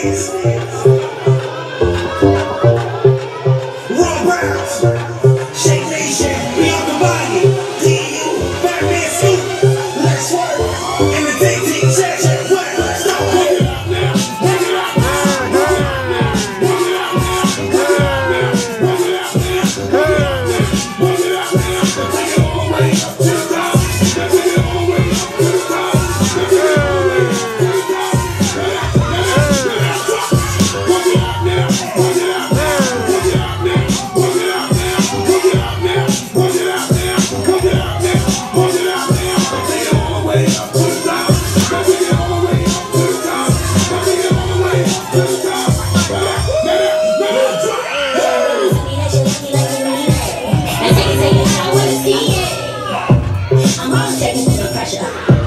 Jesus. Run rounds. Inveja.